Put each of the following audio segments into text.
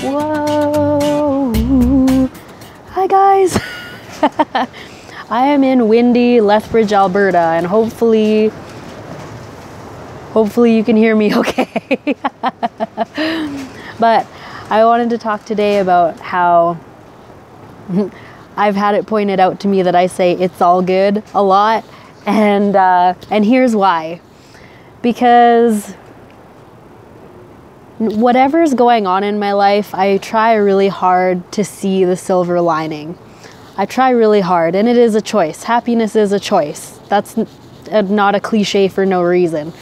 Whoa. Hi, guys. I am in windy Lethbridge, Alberta, and hopefully, hopefully you can hear me okay. but I wanted to talk today about how I've had it pointed out to me that I say it's all good a lot, and uh, and here's why. Because whatever's going on in my life, I try really hard to see the silver lining. I try really hard, and it is a choice. Happiness is a choice. That's not a cliche for no reason.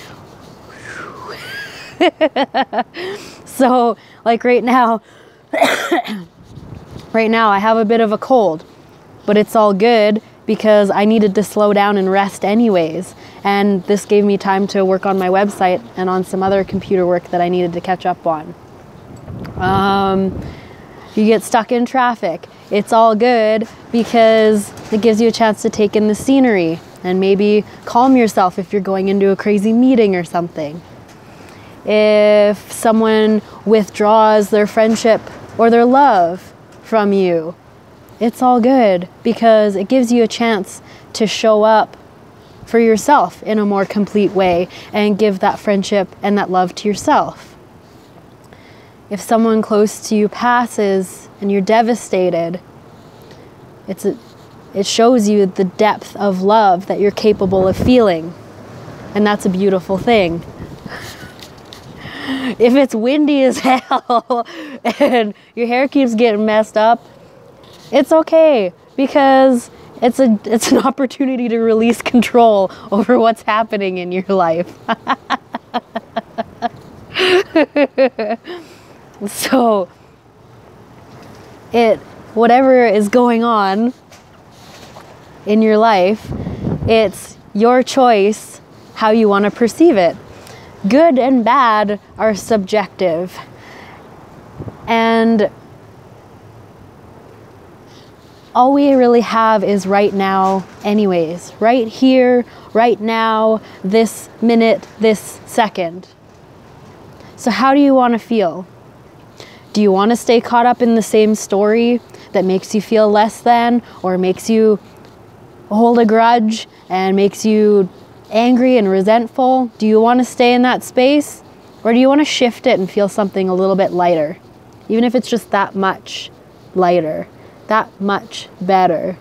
so, like right now, right now I have a bit of a cold, but it's all good because I needed to slow down and rest anyways. And this gave me time to work on my website and on some other computer work that I needed to catch up on. Um, you get stuck in traffic. It's all good because it gives you a chance to take in the scenery and maybe calm yourself if you're going into a crazy meeting or something. If someone withdraws their friendship or their love from you, it's all good because it gives you a chance to show up for yourself in a more complete way and give that friendship and that love to yourself. If someone close to you passes and you're devastated, it's a, it shows you the depth of love that you're capable of feeling. And that's a beautiful thing. if it's windy as hell and your hair keeps getting messed up, it's okay because it's a it's an opportunity to release control over what's happening in your life. so it whatever is going on in your life, it's your choice how you want to perceive it. Good and bad are subjective. And all we really have is right now, anyways. Right here, right now, this minute, this second. So, how do you want to feel? Do you want to stay caught up in the same story that makes you feel less than or makes you hold a grudge and makes you angry and resentful? Do you want to stay in that space? Or do you want to shift it and feel something a little bit lighter? Even if it's just that much lighter that much better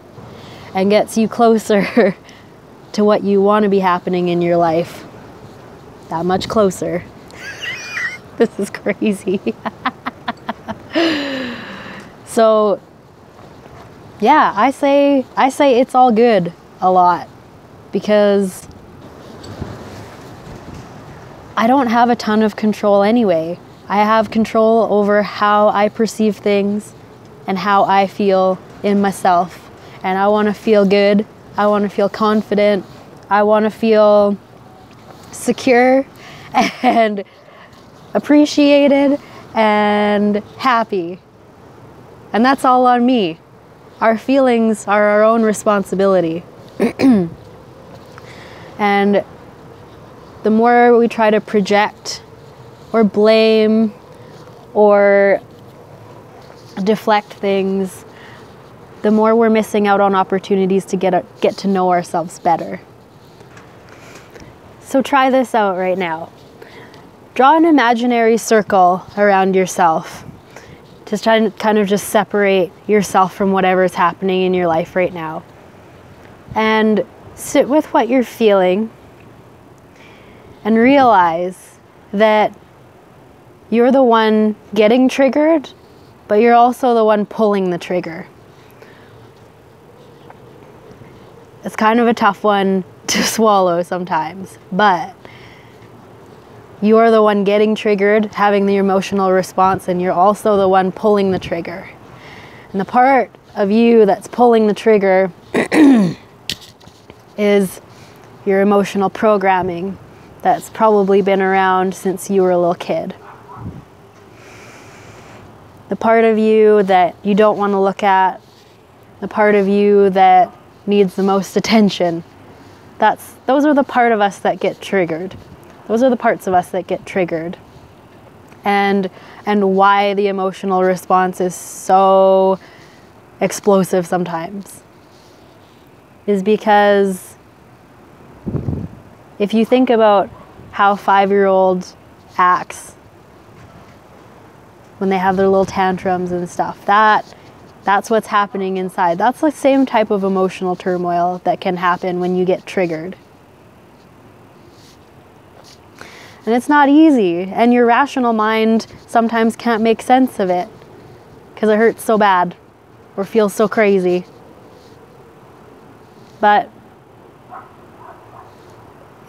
and gets you closer to what you want to be happening in your life. That much closer. this is crazy. so yeah, I say I say it's all good a lot because I don't have a ton of control anyway. I have control over how I perceive things and how I feel in myself. And I want to feel good. I want to feel confident. I want to feel secure and appreciated and happy. And that's all on me. Our feelings are our own responsibility. and the more we try to project or blame or deflect things, the more we're missing out on opportunities to get, a, get to know ourselves better. So try this out right now. Draw an imaginary circle around yourself. Just try to kind of just separate yourself from whatever is happening in your life right now. And sit with what you're feeling and realize that you're the one getting triggered but you're also the one pulling the trigger. It's kind of a tough one to swallow sometimes, but you're the one getting triggered, having the emotional response, and you're also the one pulling the trigger. And the part of you that's pulling the trigger is your emotional programming that's probably been around since you were a little kid the part of you that you don't want to look at, the part of you that needs the most attention. That's those are the part of us that get triggered. Those are the parts of us that get triggered. and and why the emotional response is so explosive sometimes is because if you think about how 5-year-old acts when they have their little tantrums and stuff that that's what's happening inside that's the same type of emotional turmoil that can happen when you get triggered And it's not easy. And your rational mind sometimes can't make sense of it because it hurts so bad or feels so crazy. But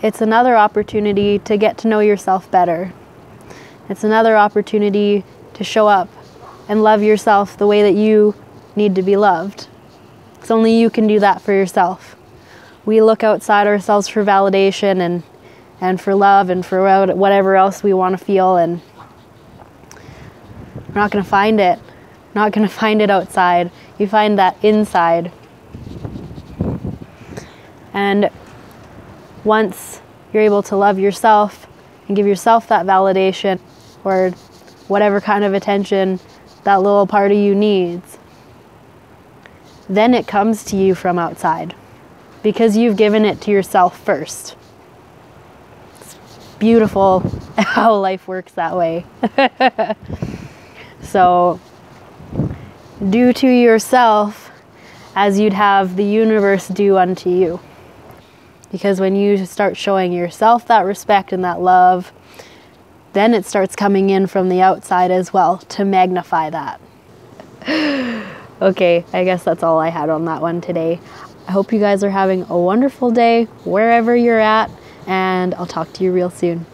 it's another opportunity to get to know yourself better. It's another opportunity to show up and love yourself the way that you need to be loved. It's only you can do that for yourself. We look outside ourselves for validation and and for love and for whatever else we want to feel and we're not going to find it not going to find it outside you find that inside and once you're able to love yourself and give yourself that validation or whatever kind of attention that little part of you needs then it comes to you from outside because you've given it to yourself first It's beautiful how life works that way. so, do to yourself as you'd have the universe do unto you. Because when you start showing yourself that respect and that love, then it starts coming in from the outside as well to magnify that. okay, I guess that's all I had on that one today. I hope you guys are having a wonderful day wherever you're at and I'll talk to you real soon.